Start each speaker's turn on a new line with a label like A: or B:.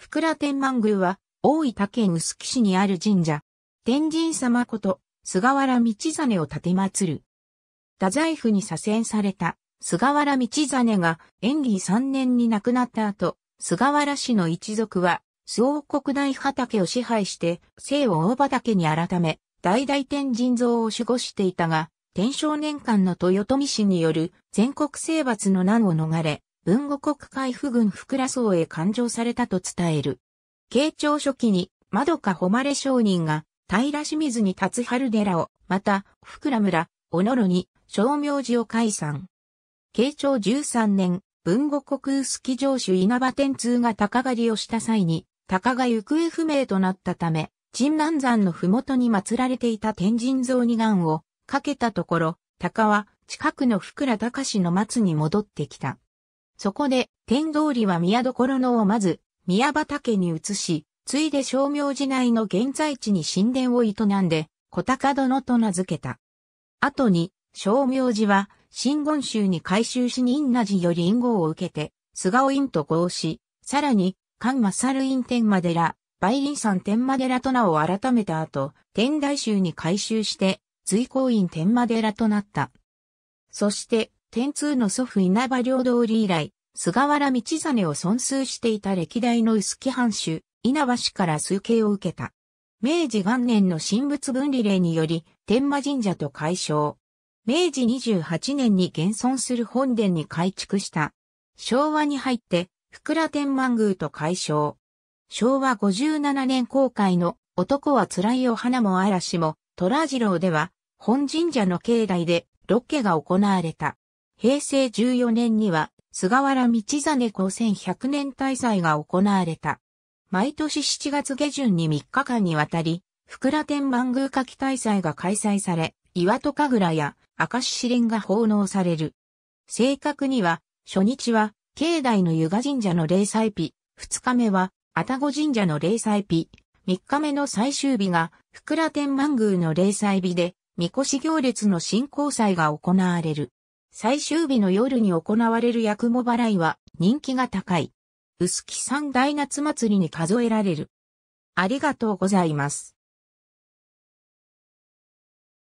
A: 福良天満宮は、大分県臼杵市にある神社。天神様こと、菅原道真を立て祀る。太宰府に左遷された、菅原道真が、延義3年に亡くなった後、菅原氏の一族は、周王国大畑を支配して、西を大畑に改め、大々天神像を守護していたが、天正年間の豊臣氏による全国征伐の難を逃れ、文後国海府軍福良荘へ勘定されたと伝える。慶長初期に、窓か誉れ商人が、平清水に立つ春寺を、また、福良村、小野に、正明寺を解散。慶長13年、文後国臼杵城主稲葉天通が高狩りをした際に、高が行方不明となったため、陳南山のふもとに祀られていた天神像に願をかけたところ、高は近くの福良隆の松に戻ってきた。そこで、天通りは宮所のをまず、宮畑に移し、ついで正明寺内の現在地に神殿を営んで、小高殿と名付けた。後に、正明寺は、新言宗に改宗し仁那寺より印号を受けて、菅尾院と合し、さらに、関勝院天満寺、梅林山天満寺と名を改めた後、天台宗に改宗して、随行院天満寺となった。そして、天通の祖父稲葉領通り以来、菅原道真を尊崇していた歴代の薄木藩主、稲葉氏から数形を受けた。明治元年の神仏分離令により、天満神社と解消。明治28年に現存する本殿に改築した。昭和に入って、福良天満宮と解消。昭和57年公開の男は辛いお花も嵐も、虎次郎では、本神社の境内で、ロッケが行われた。平成14年には、菅原道真公1100年大祭が行われた。毎年7月下旬に3日間にわたり、福良天満宮夏季大祭が開催され、岩戸神楽や明石試練が奉納される。正確には、初日は、境内の湯賀神社の霊祭日、2日目は、愛宕神社の霊祭日、3日目の最終日が、福良天満宮の霊祭日で、みこし行列の進行祭が行われる。最終日の夜に行われる八雲払いは人気が高い。薄木三大夏祭りに数えられる。ありがとうございます。